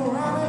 around.